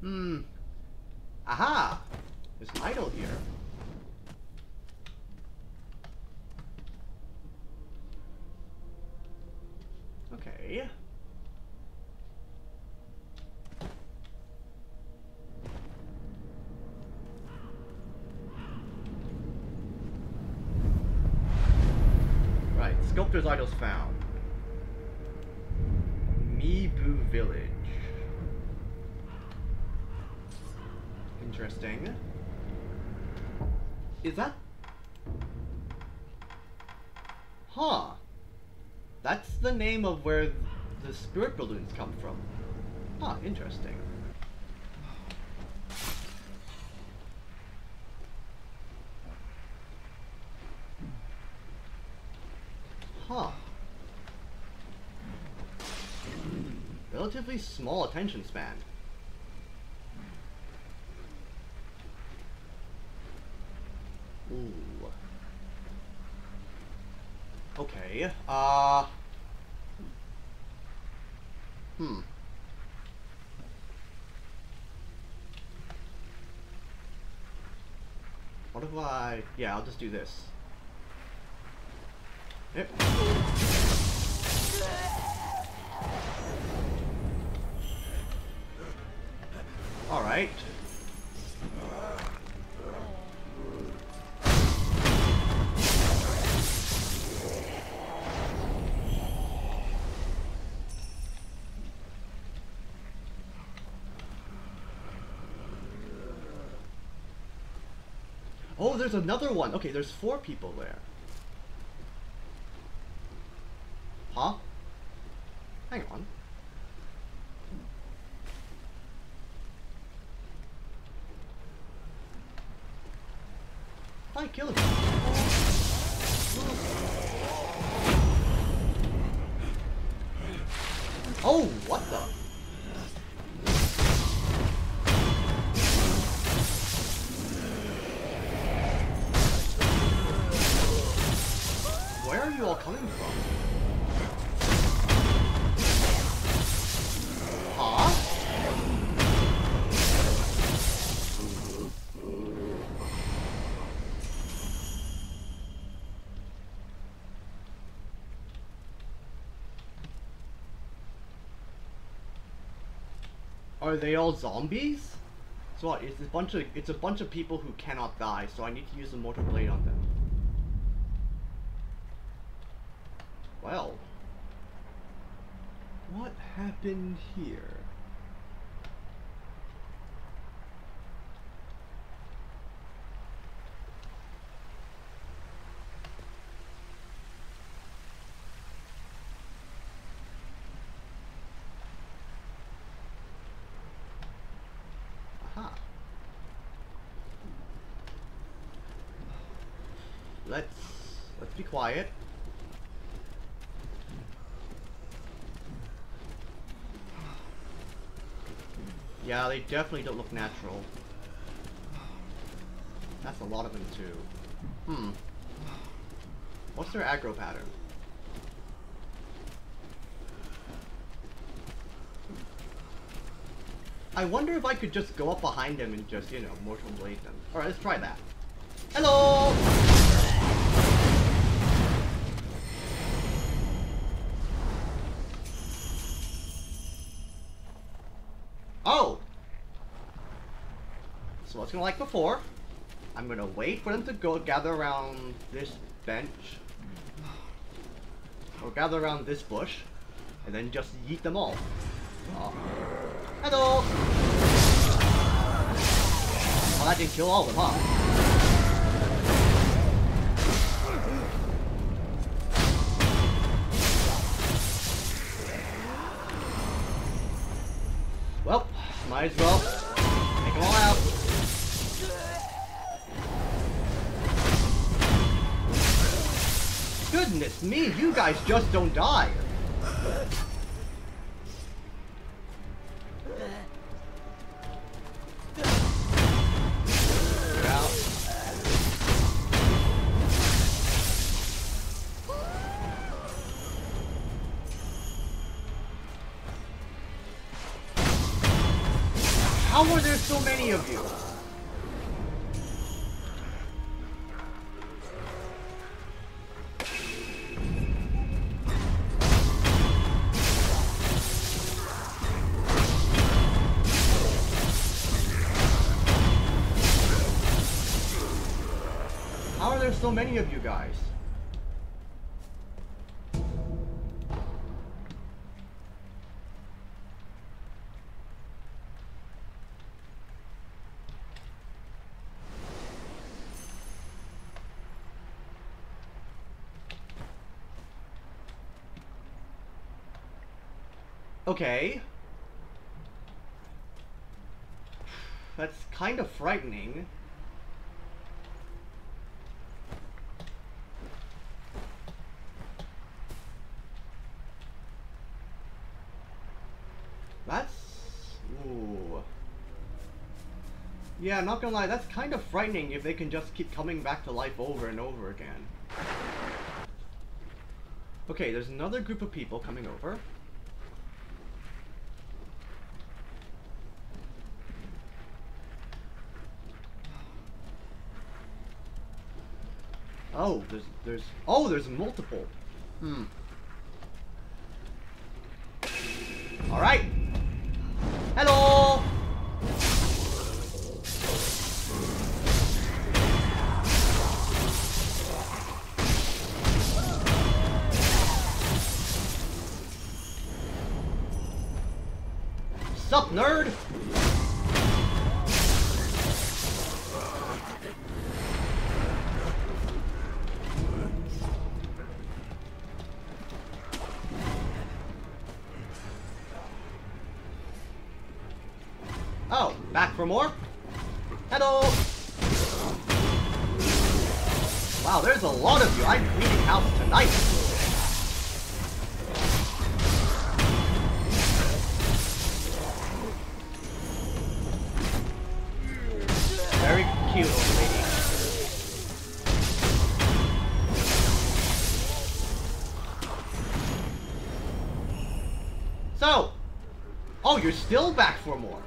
Hmm. Aha! There's an idol here. Interesting. Is that... Huh. That's the name of where the spirit balloons come from. Huh, interesting. Huh. Relatively small attention span. Ooh. Okay, uh... Hmm. What if I... Yeah, I'll just do this. Yep. Alright. There's another one. Okay, there's four people there. Huh? Hang on. I killed him. Oh, what the? Coming from? Are they all zombies? So what, it's a bunch of it's a bunch of people who cannot die, so I need to use a mortal blade on them. Well, what happened here? Aha. Let's let's be quiet. Yeah, they definitely don't look natural. That's a lot of them too. Hmm. What's their aggro pattern? I wonder if I could just go up behind them and just, you know, mortal blade them. Alright, let's try that. Hello! So it's gonna like before. I'm gonna wait for them to go gather around this bench. Or gather around this bush. And then just yeet them all. Ah. Oh. Hello! Well, that didn't kill all of them, huh? Well, might as well Goodness me, you guys just don't die. So many of you guys? Okay. That's kind of frightening. That's... Ooh. Yeah, not gonna lie, that's kind of frightening if they can just keep coming back to life over and over again. Okay, there's another group of people coming over. Oh, there's there's oh there's multiple. Hmm. All right. Hello. Nerd? Oh, back for more? Hello! Wow, there's a lot of you. I'm cleaning house tonight. You're still back for more.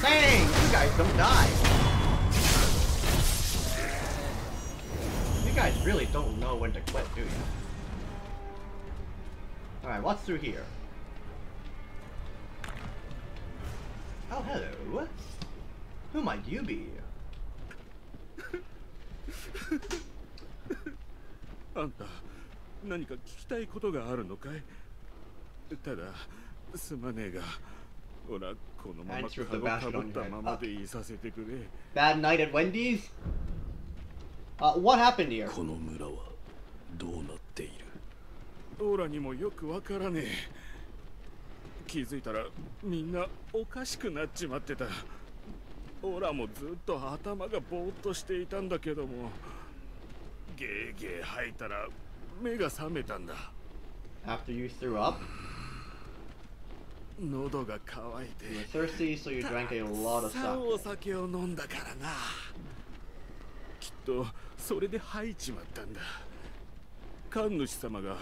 Dang, you guys don't die. You guys really don't know when to quit, do you? Alright, what's through here? Oh, hello. Who might you be? あんた何か聞きたいことがあるのかい？ただすまねえがほらこのままかぶった.ままでいさせてくれ Bad night at Wendy's? Uh, what happened here? この村はどうなっている？オーラにもよくわからねえ気づいたらみんなおかしくなっちまってたオーラもずっと頭がぼーっとしていたんだけどもゲーゲー吐いたら目が覚めたんだ。After you threw up? 喉が渇いて。You were お酒を飲んだからな。きっとそれで吐いちまったんだ。神主様が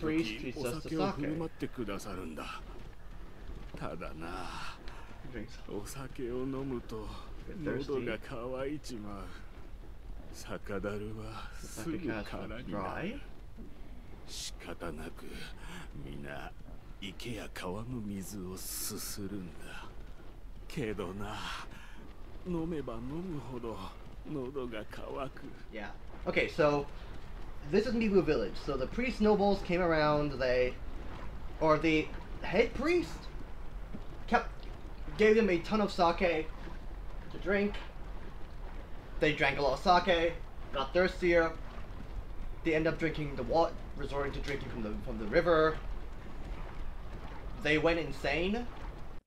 時々お酒を振る舞ってくださるんだ。ただな、お酒を飲むと喉が渇いちまう。酒だるはすぐ空にな.る仕方なく皆池や川の水をすするんだけどな飲めば飲むほど喉が渇く Yeah. Okay, so this is Mibu Village. So the priest nobles came around. They, or the head priest, kept gave them a ton of sake to drink. They drank a lot of sake, got thirstier. They end up drinking the water, resorting to drinking from the from the river. They went insane.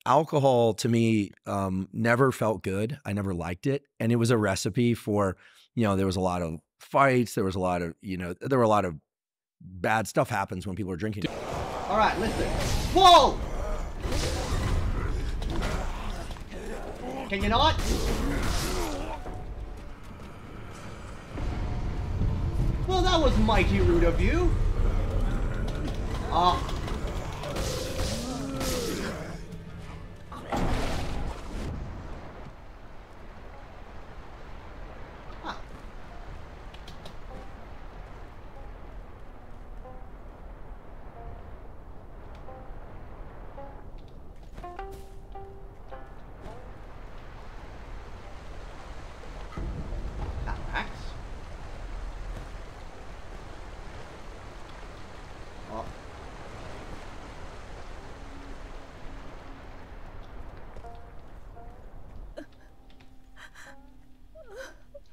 alcohol to me um, never felt good. I never liked it, and it was a recipe for you know there was a lot of fights. There was a lot of you know there were a lot of bad stuff happens when people are drinking. All right, listen. Whoa! Can you not? Well, that was mighty rude of you. Ah,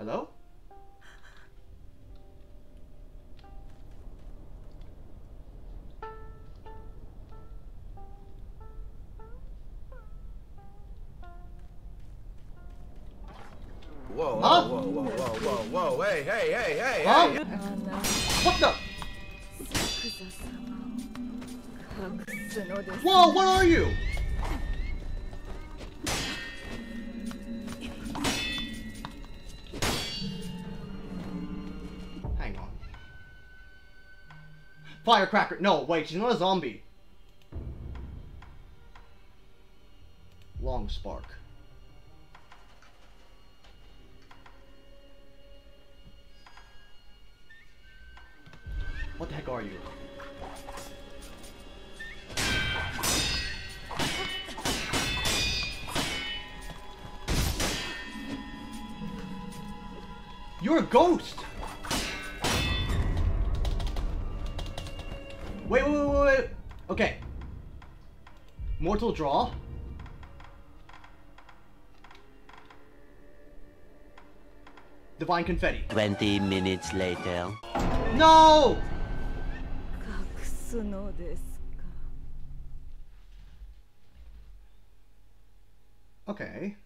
Hello? Whoa, huh? whoa, whoa, whoa, whoa, whoa, hey, hey, hey, hey, huh? hey! What the? Whoa, what are you? Firecracker. No, wait, she's not a zombie. Long spark. What the heck are you? You're a ghost! Wait, wait, wait, wait. Okay. Mortal Draw. Divine Confetti. 20 minutes later. No! Okay.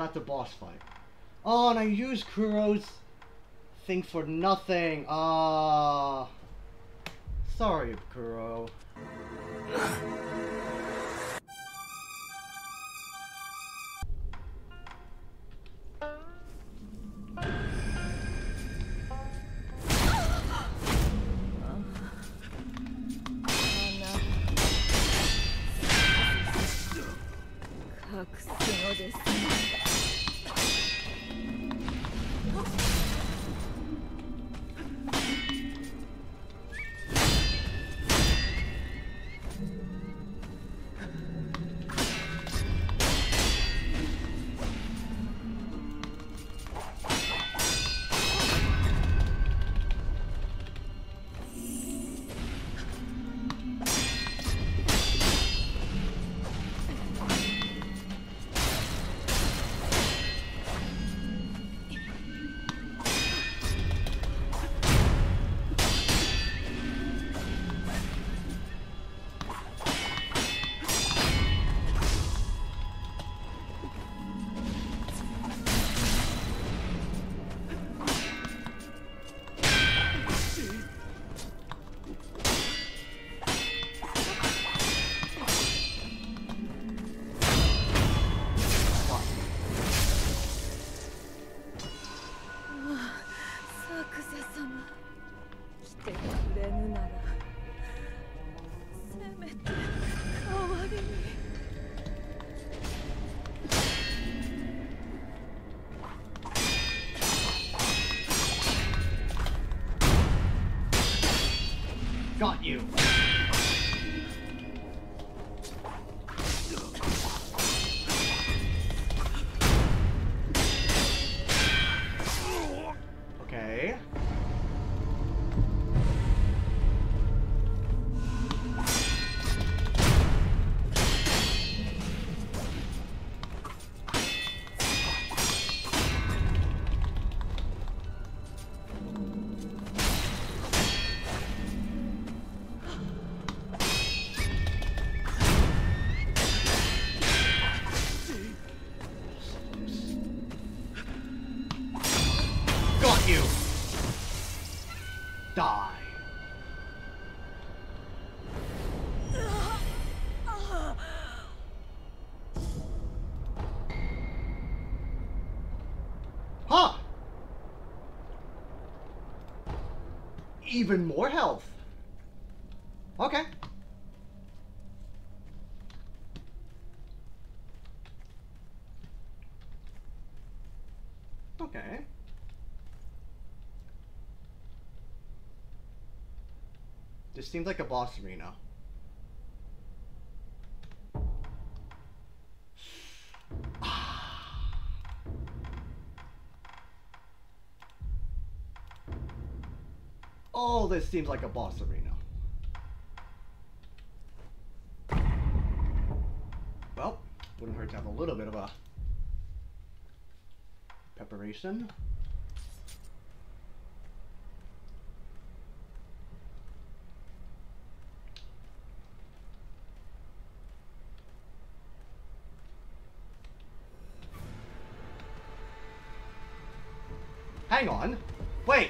So the boss fight. Oh, and I used Kuro's thing for nothing. Ah. sorry, Kuro. Got you. Even more health. Okay. Okay. This seems like a boss arena. This seems like a boss arena. Well, wouldn't hurt to have a little bit of a preparation. Hang on. Wait,